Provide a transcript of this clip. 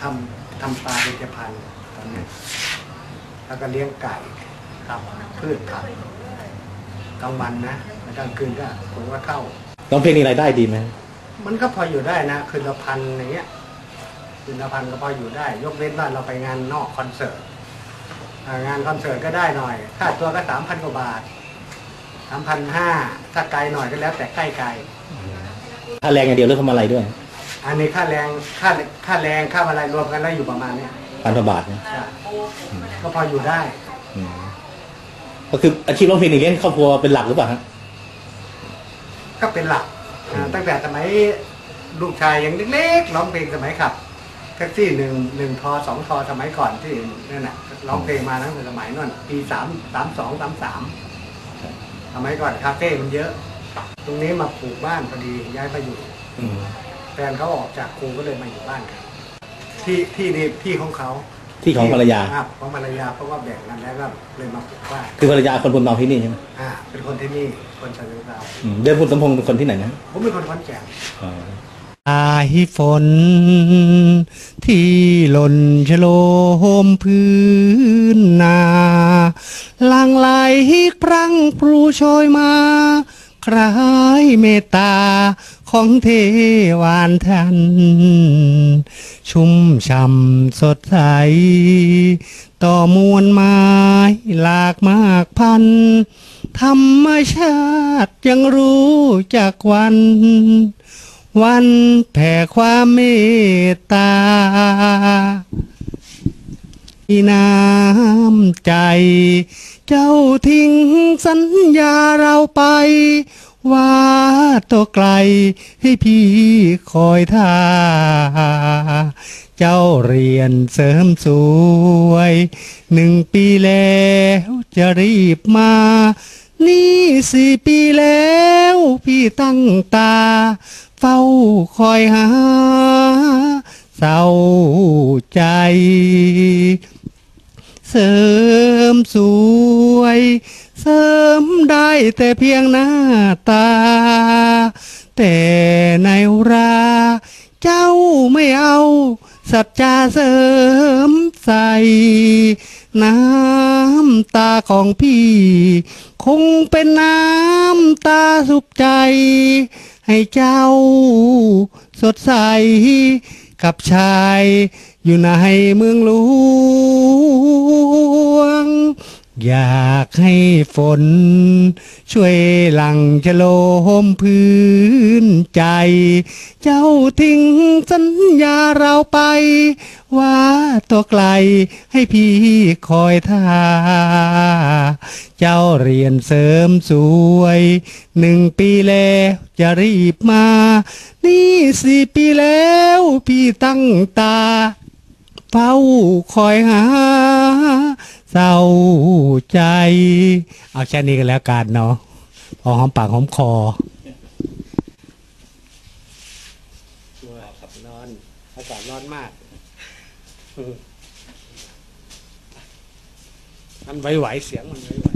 ทำทำปลาเป็นพันธุ์ตอนนี้แล้วก็เลี้ยงไก่ครับพืชผักกลางวันนะแล้วกลางคืนก็ผมก็เข้าร้องเพลงนี้รายได้ดีไหมมันก็พออยู่ได้นะคืนละพันอย่างเงี้ยคืนละพันก็พออยู่ได้ ยกเว้นว่าเราไปงานนอกคอนเสิร์ตอ่างานคอนเสิร์ตก็ได้หน่อยค่าตัวก็สามพันกว่าบาทสามพันห้าถ้าไกลหน่อยก็แล้วแต่ใกล้ไกลค่าแรงอย่างเดียวหรือทำอะไรด้วย อันนี้ค่าแรงค่าค่าแรงค่าอะไรรวมกันแล้วอยู่ประมาณเนี้ยพันกว่าบาทเนี่ยจ้ะก็พออยู่ได้ อืมก็คืออาชีพร้องเพลงนี่เลี้ยงครอบครัวเป็นหลักหรือเปล่าฮะ ก็เป็นหลักอ่าตั้งแต่สมัยลูกชายยังเล็กๆร้องเพลงสมัยขับแท็กซี่หนึ่งหนึ่งทอสองทอสมัยก่อนที่นั่นน่ะร้องเพลงมาตั้งแต่สมัยนั่นปีสามสามสองสามสามสมัยก่อนคาเฟ่มันเยอะ ตรงนี้มาปลูกบ้านพอดีย้ายมาอยู่ อืม แฟนเขาออกจากครูก็เลยมาอยู่บ้านกันที่ที่นี่ที่ของเขาที่ของภรรยา ครับของภรรยาเพราะว่าแบ่งกันแล้วก็เลยมาปลูกบ้านคือภรรยาคนบุญเมาที่นี่ใช่ไหมอ่า เป็นคนที่นี่คนชาเชิงเทราอืมเดิมคุณสมพงษ์เป็นคนที่ไหนนะผมเป็นคนขอนแก่นอ๋ออายฝน ที่หล่นชโลมพื้นนาหลังไหลพรังปรูโชยมา คล้ายเมตตาของเทวานทัน ชุ่มช่ำสดใส ต่อมวลไม้หลากมากพัน ธรรมชาติยังรู้จักวัน วันแผ่ความเมตตา น้ำใจ เจ้าทิ้งสัญญาเราไป ว่าตัวไกลให้พี่คอยท่า เจ้าเรียนเสริมสวย หนึ่งปีแล้วจะรีบมา นี่สี่ปีแล้วพี่ตั้งตา เฝ้าคอยหาเศร้าใจ เสริมสวย เสริมได้แต่เพียงหน้าตา แต่ในราเจ้าไม่เอาสัจจาเสริมใส่น้ำตาของพี่ คงเป็นน้ำตาสุขใจ ให้เจ้าสดใส กับชายอยู่ในเมืองหลวง อยากให้ฝน ช่วยหลังชโลมพื้นใจ เจ้าทิ้งสัญญาเราไป ว่าตัวไกลให้พี่คอยท่า เจ้าเรียนเสริมสวย หนึ่งปีแล้วจะรีบมา นี่สี่ปีแล้วพี่ตั้งตา ฝ้าคอยหาเศร้าใจ เอาแค่นี้ก็แล้วกันเนาะพอหอมปากหอมคอวขับร้อนอากาศร้อนมากมมันไหวๆเสียงมันไหว